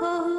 oh,